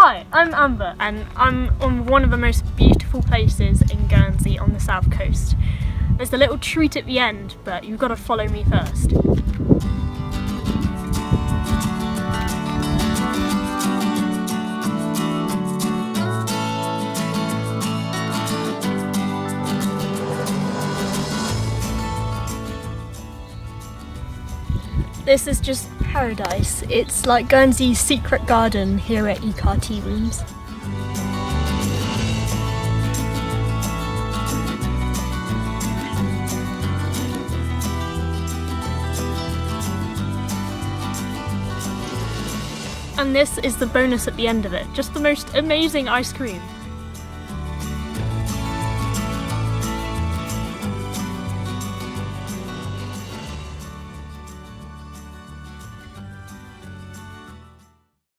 Hi, I'm Amber and I'm on one of the most beautiful places in Guernsey on the south coast. There's a little treat at the end, but you've got to follow me first. This is just paradise. It's like Guernsey's secret garden here at Icart Tea Rooms. And this is the bonus at the end of it, just the most amazing ice cream.